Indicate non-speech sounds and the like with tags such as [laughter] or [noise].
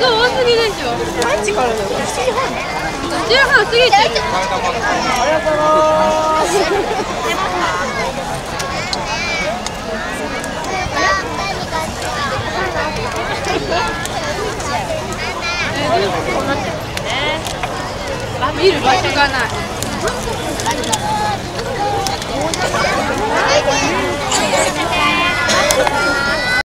よ何時からだよ7時半7時半過ぎてるありがとうございます。すね [laughs] 見る場所がない。